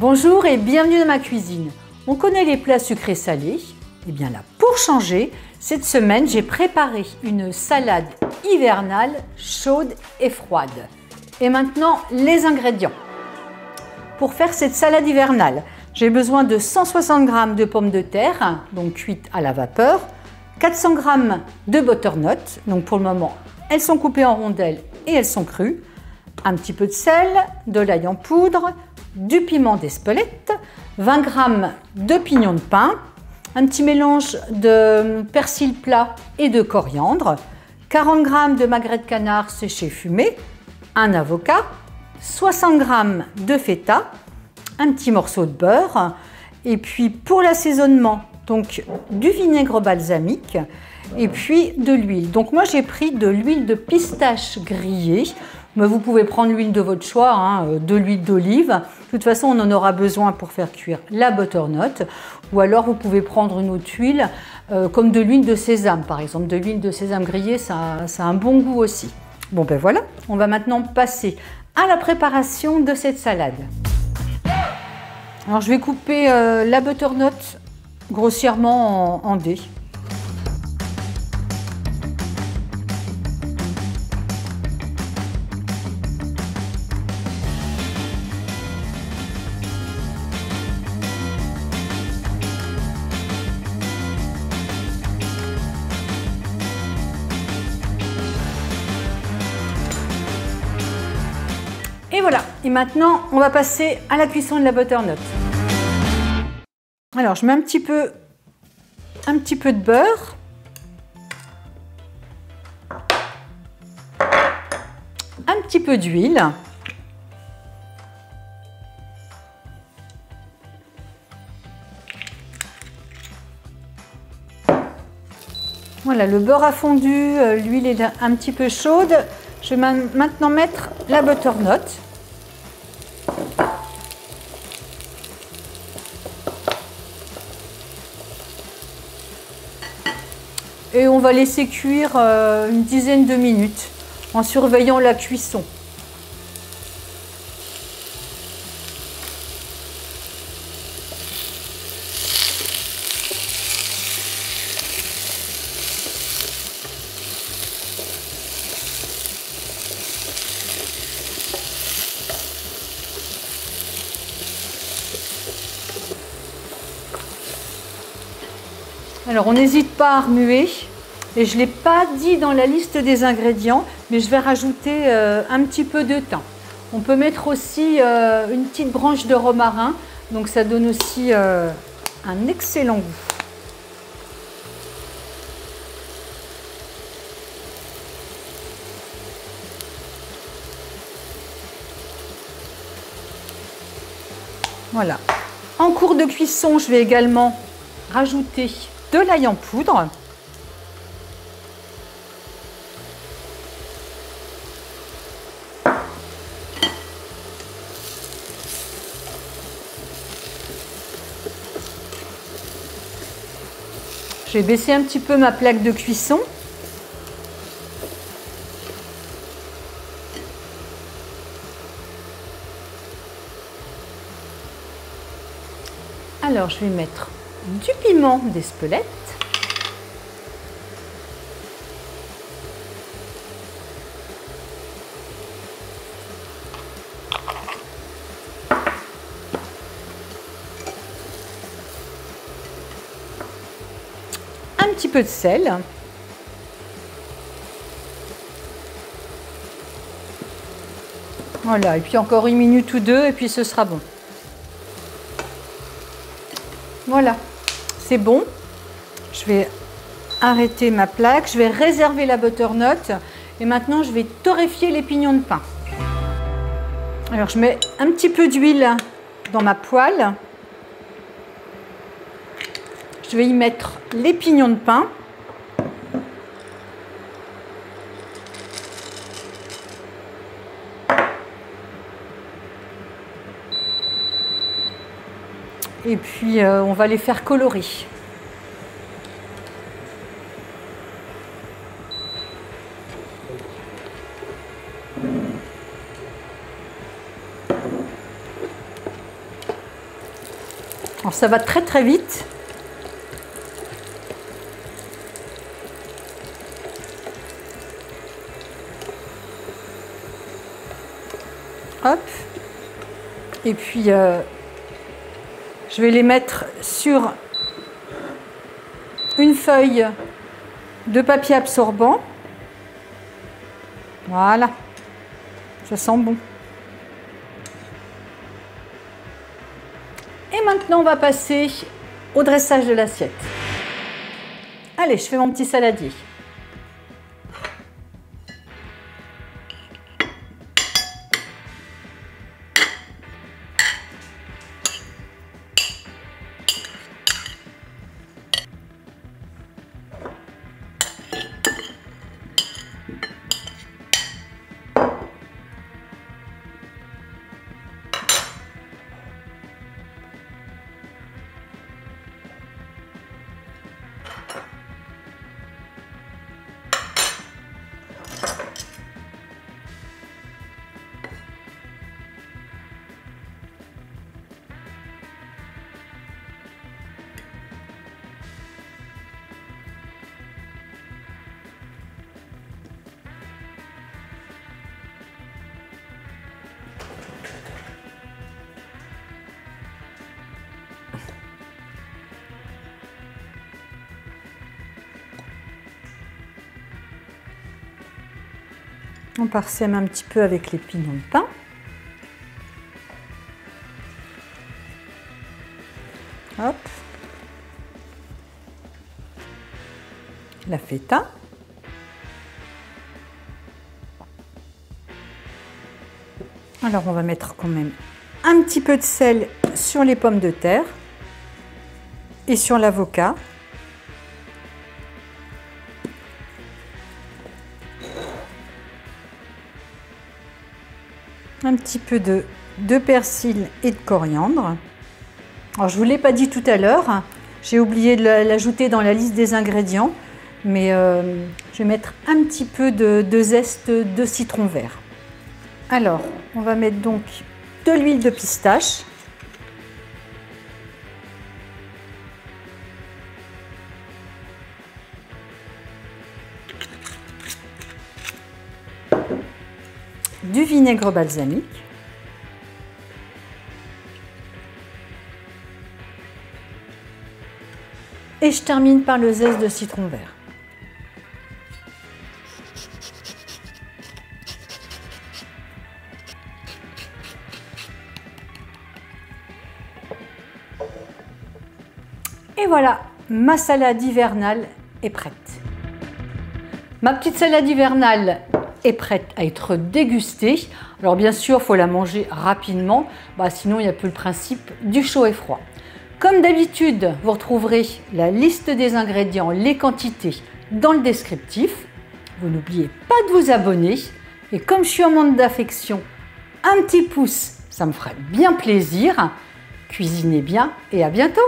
Bonjour et bienvenue dans ma cuisine. On connaît les plats sucrés salés. Et bien là, pour changer, cette semaine, j'ai préparé une salade hivernale chaude et froide. Et maintenant, les ingrédients. Pour faire cette salade hivernale, j'ai besoin de 160 g de pommes de terre, donc cuites à la vapeur, 400 g de butternut, donc pour le moment, elles sont coupées en rondelles et elles sont crues, un petit peu de sel, de l'ail en poudre, du piment d'Espelette, 20 g de pignons de pain, un petit mélange de persil plat et de coriandre, 40 g de magret de canard séché fumé, un avocat, 60 g de feta, un petit morceau de beurre, et puis pour l'assaisonnement, donc du vinaigre balsamique et puis de l'huile. Donc moi j'ai pris de l'huile de pistache grillée. Mais vous pouvez prendre l'huile de votre choix, hein, euh, de l'huile d'olive. De toute façon, on en aura besoin pour faire cuire la butternut. Ou alors, vous pouvez prendre une autre huile, euh, comme de l'huile de sésame, par exemple. De l'huile de sésame grillée, ça, a un bon goût aussi. Bon, ben voilà, on va maintenant passer à la préparation de cette salade. Alors, je vais couper euh, la butternut grossièrement en, en dés. Et voilà, et maintenant on va passer à la cuisson de la butternut. Alors je mets un petit peu, un petit peu de beurre. Un petit peu d'huile. Voilà, le beurre a fondu, euh, l'huile est un petit peu chaude. Je vais maintenant mettre la butternut. Va laisser cuire euh, une dizaine de minutes en surveillant la cuisson. Alors on n'hésite pas à remuer. Et je ne l'ai pas dit dans la liste des ingrédients, mais je vais rajouter euh, un petit peu de thym. On peut mettre aussi euh, une petite branche de romarin, donc ça donne aussi euh, un excellent goût. Voilà. En cours de cuisson, je vais également rajouter de l'ail en poudre. Je vais baisser un petit peu ma plaque de cuisson. Alors, je vais mettre du piment d'Espelette. Un petit peu de sel. Voilà, et puis encore une minute ou deux, et puis ce sera bon. Voilà c'est bon. Je vais arrêter ma plaque, je vais réserver la butternut et maintenant je vais torréfier les pignons de pain. Alors je mets un petit peu d'huile dans ma poêle. Je vais y mettre les pignons de pain. Et puis, euh, on va les faire colorer. Alors ça va très très vite. Hop. Et puis, euh, je vais les mettre sur une feuille de papier absorbant. Voilà. Ça sent bon. Et maintenant, on va passer au dressage de l'assiette. Allez, je fais mon petit saladier. On parsème un petit peu avec les pignons de pain. Hop. La feta. Alors on va mettre quand même un petit peu de sel sur les pommes de terre et sur l'avocat. Un petit peu de, persil et de coriandre. Alors, je ne vous l'ai pas dit tout à l'heure, j'ai oublié de l'ajouter dans la liste des ingrédients, mais euh, je vais mettre un petit peu de zeste de citron vert. Alors, on va mettre donc de l'huile de pistache. Vinaigre balsamique, et je termine par le zeste de citron vert. Et voilà, ma salade hivernale est prête. Ma petite salade hivernale est prête à être dégustée. Alors bien sûr, il faut la manger rapidement, bah, sinon il n'y a plus le principe du chaud et froid. Comme d'habitude, vous retrouverez la liste des ingrédients, les quantités dans le descriptif. Vous n'oubliez pas de vous abonner. Et comme je suis en monde d'affection, un petit pouce, ça me ferait bien plaisir. Cuisinez bien et à bientôt